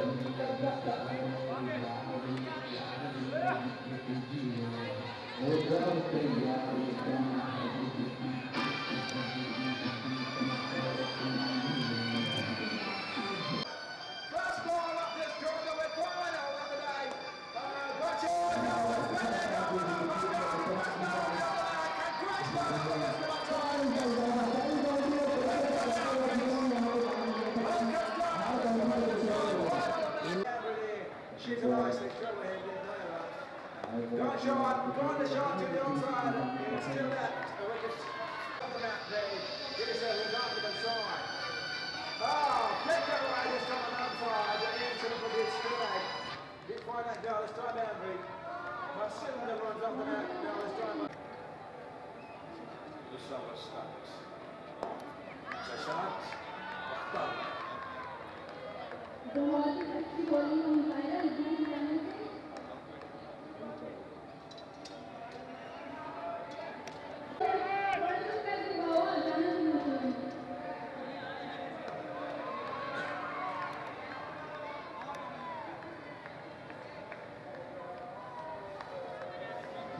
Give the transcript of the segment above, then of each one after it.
Oh, God,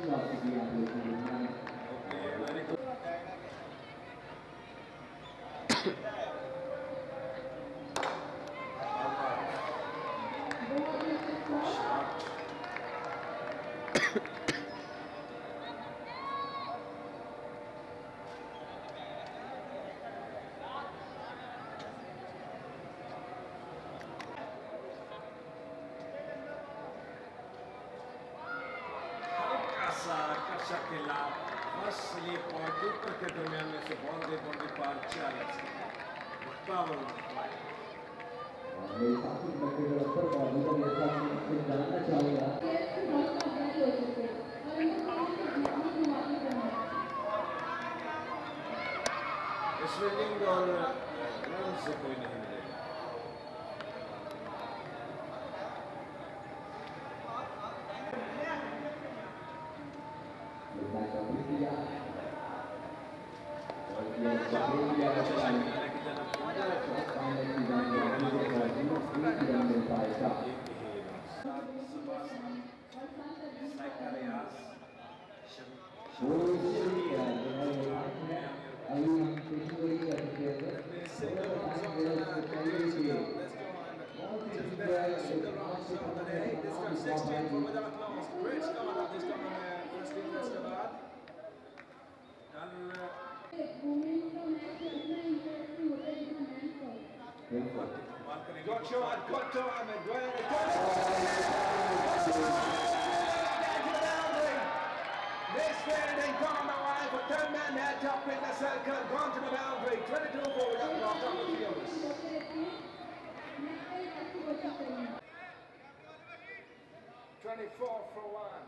Yeah. Monday, Monday Park Ottavo It's winning or runs the coin Got your, got your, and 24 for one.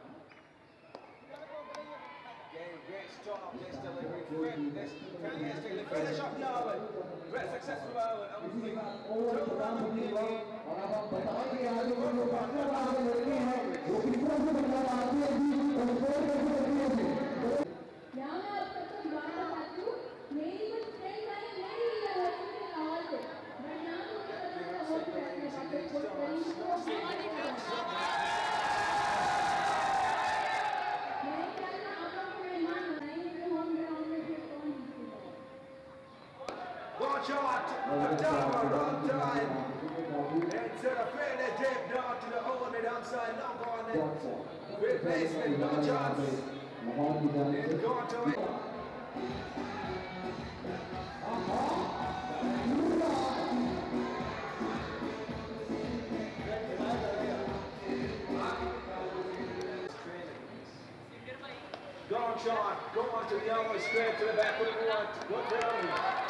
Again, great stop, this delivery, fifth, this, can this delivery, finish off Yarwin, great success from Yarwin, obviously, total round of the game, and the one for one, one shot. Run time. Fairly deep down to the only downside, on it. Replacement, no chance. It's going to. Gone shot, go on to the elbow, straight to the back of the board. Good rally.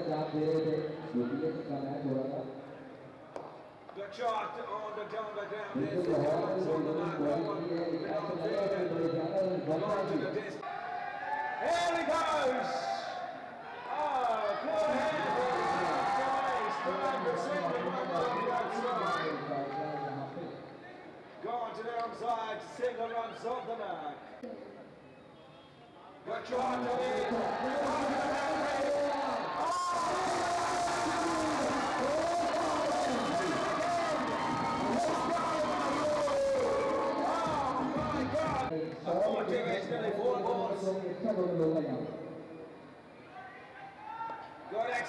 आप दे on the down. This is Collins on the back one. Bernard David the distance. Here he goes! Oh, good hand from The back of Sydney the outside. Gone to the outside, Sydney runs off the back. Good shot on it.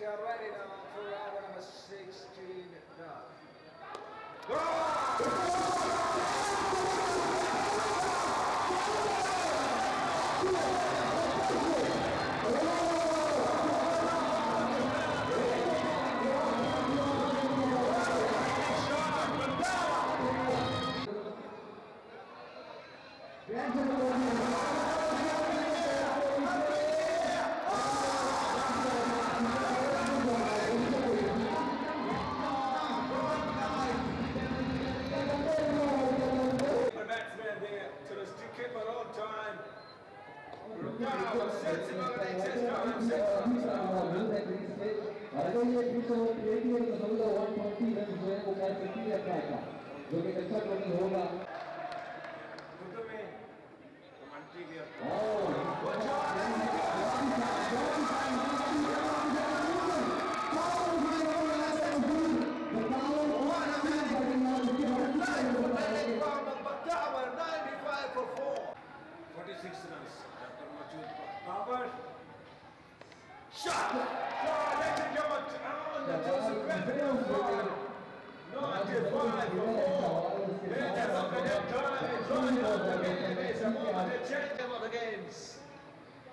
Get ready now for round number 16 now. Goal! अगर ये फिर से वो तो समझ 120 run जो है वो कैच सकती है अपना का जो कि अच्छा टोटल होगा Good me. Commentary here.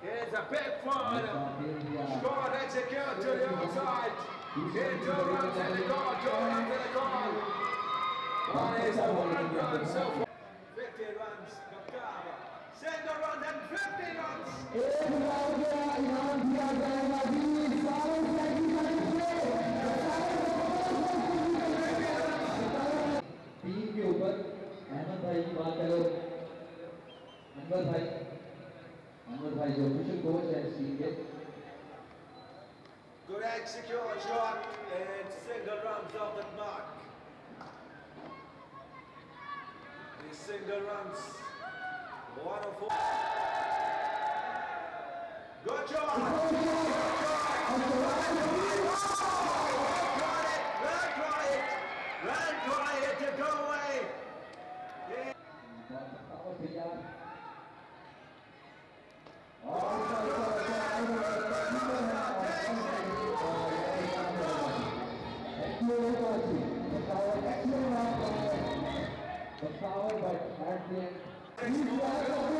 Here's a big final. Scott execute to the outside. Into runs in the goal, two runs in the goal. One is a one run so far. 50 runs, Batawa. Single run and 50 runs. एक हजार का इनाम दिया जाएगा जी सारे team के ऊपर अहमद भाई की बात करो अनवर भाई Ahmed Bhai official coach and CK. Good egg, secure shot, and single runs off the mark. The single runs, 104. Good job! Good job. सकती है एक्सीडेंट हुआ है